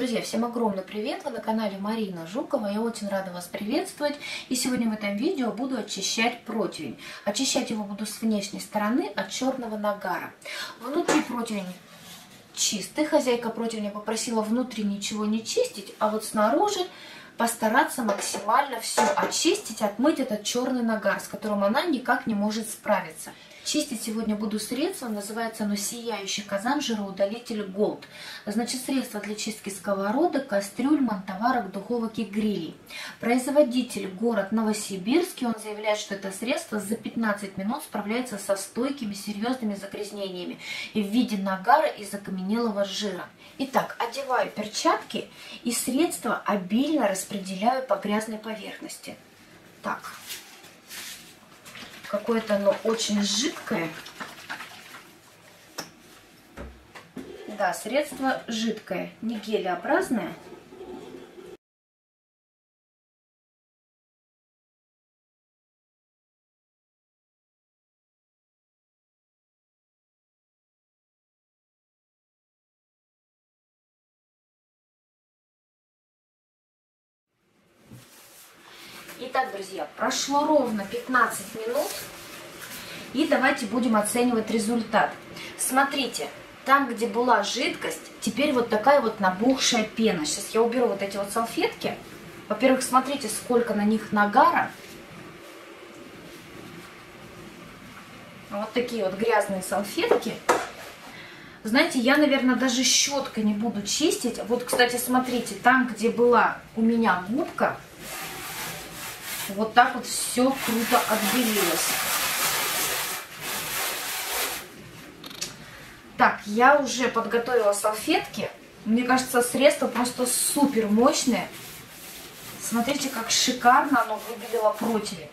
Друзья, всем огромный привет! Вы на канале Марина Жукова. Я очень рада вас приветствовать. И сегодня в этом видео буду очищать противень. Очищать его буду с внешней стороны от черного нагара. Внутри противень чистый. Хозяйка противня попросила внутри ничего не чистить, а вот снаружи постараться максимально все очистить, отмыть этот черный нагар, с которым она никак не может справиться. Чистить сегодня буду средство, называется оно «Сияющий казан жироудалитель Gold». Значит, средство для чистки сковородок, кастрюль, мантоварок, духовок и грилей. Производитель город Новосибирский, он заявляет, что это средство за 15 минут справляется со стойкими серьезными загрязнениями в виде нагара и закаменелого жира. Итак, одеваю перчатки и средство обильно распределяю по грязной поверхности. Так, какое-то оно очень жидкое. Да, средство жидкое, не гелеобразное. Итак, друзья, прошло ровно 15 минут. И давайте будем оценивать результат. Смотрите, там, где была жидкость, теперь вот такая вот набухшая пена. Сейчас я уберу вот эти вот салфетки. Во-первых, смотрите, сколько на них нагара. Вот такие вот грязные салфетки. Знаете, я, наверное, даже щеткой не буду чистить. Вот, кстати, смотрите, там, где была у меня губка, вот так вот все круто отбелилось. Так, я уже подготовила салфетки. Мне кажется, средство просто супер мощное. Смотрите, как шикарно оно выбелило противень.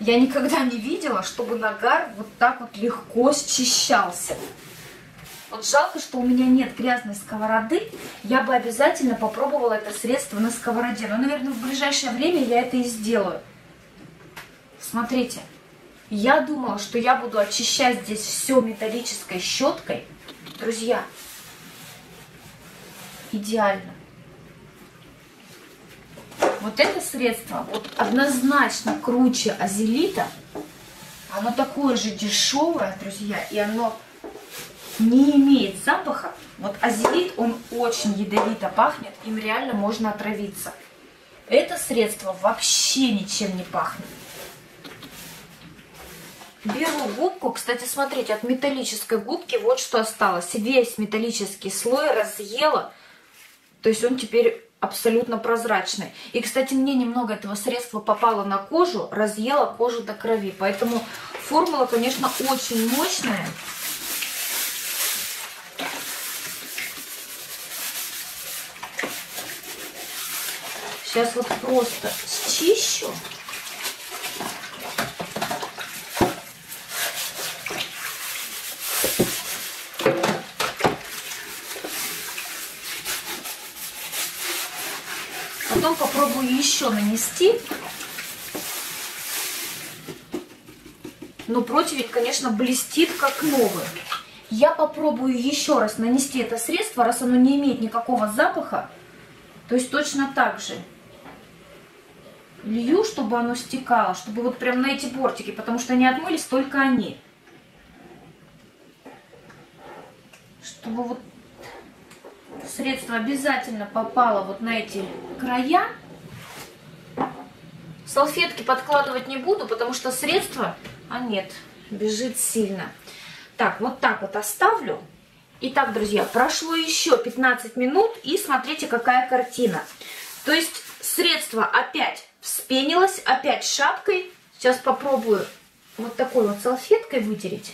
Я никогда не видела, чтобы нагар вот так вот легко счищался. Вот жалко, что у меня нет грязной сковороды. Я бы обязательно попробовала это средство на сковороде. Но, наверное, в ближайшее время я это и сделаю. Смотрите. Я думала, что я буду очищать здесь все металлической щеткой. Друзья, идеально. Вот это средство вот однозначно круче азелита. Оно такое же дешевое, друзья, и оно не имеет запаха. Вот азелит, он очень ядовито пахнет, им реально можно отравиться. Это средство вообще ничем не пахнет. Беру губку, кстати, смотрите, от металлической губки вот что осталось. Весь металлический слой разъела, то есть он теперь абсолютно прозрачный. И, кстати, мне немного этого средства попало на кожу, разъела кожу до крови. Поэтому формула, конечно, очень мощная. Сейчас вот просто счищу. Потом попробую еще нанести. Но противень, конечно, блестит как новый. Я попробую еще раз нанести это средство, раз оно не имеет никакого запаха. То есть точно так же лью, чтобы оно стекало, чтобы вот прям на эти бортики, потому что они отмылись только они. Чтобы вот средство обязательно попало вот на эти края. Салфетки подкладывать не буду, потому что средство, а нет, бежит сильно. Так, вот так вот оставлю. Итак, друзья, прошло еще 15 минут, и смотрите, какая картина. То есть средство опять вспенилось, опять шапкой. Сейчас попробую вот такой вот салфеткой вытереть.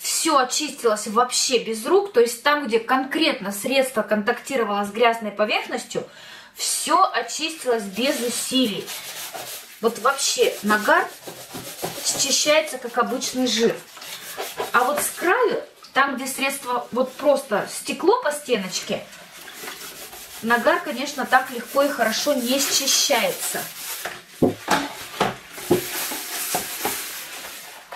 все очистилось вообще без рук, то есть там, где конкретно средство контактировало с грязной поверхностью, все очистилось без усилий. Вот вообще нагар счищается как обычный жир. А вот с краю, там, где средство вот просто стекло по стеночке, нагар, конечно, так легко и хорошо не счищается.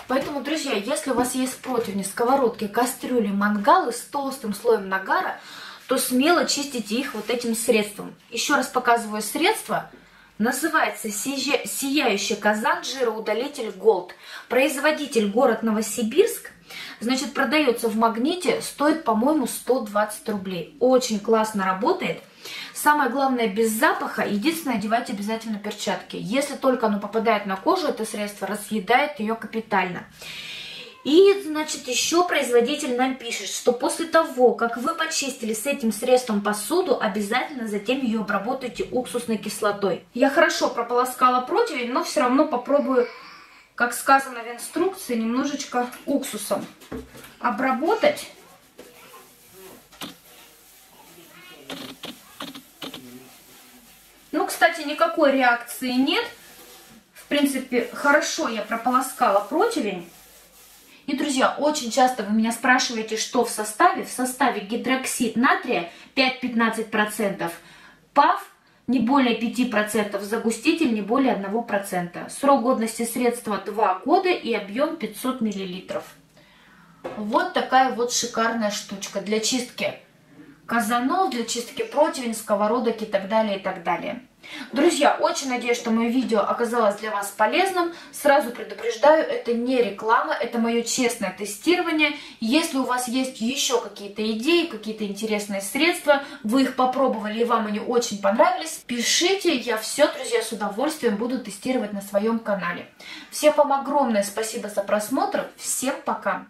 Поэтому, друзья, если у вас есть противни, сковородки, кастрюли, мангалы с толстым слоем нагара, то смело чистите их вот этим средством. Еще раз показываю средство. Называется «Сияющий казан жироудалитель Голд». Производитель город Новосибирск. Значит, продается в магните, стоит, по-моему, 120 рублей. Очень классно работает. Самое главное, без запаха. Единственное, одевайте обязательно перчатки. Если только оно попадает на кожу, это средство разъедает ее капитально. И, значит, еще производитель нам пишет, что после того, как вы почистили с этим средством посуду, обязательно затем ее обработайте уксусной кислотой. Я хорошо прополоскала противень, но все равно попробую, как сказано в инструкции, немножечко уксусом обработать. Ну, кстати, никакой реакции нет. В принципе, хорошо я прополоскала противень. И, друзья, очень часто вы меня спрашиваете, что в составе. В составе гидроксид натрия 5-15%, ПАВ не более 5%, загуститель не более 1%. Срок годности средства 2 года и объем 500 мл. Вот такая вот шикарная штучка для чистки казанов, для чистки противень, сковородок и так далее, и так далее. Друзья, очень надеюсь, что мое видео оказалось для вас полезным. Сразу предупреждаю, это не реклама, это мое честное тестирование. Если у вас есть еще какие-то идеи, какие-то интересные средства, вы их попробовали и вам они очень понравились, пишите, я все, друзья, с удовольствием буду тестировать на своем канале. Всем вам огромное спасибо за просмотр, всем пока!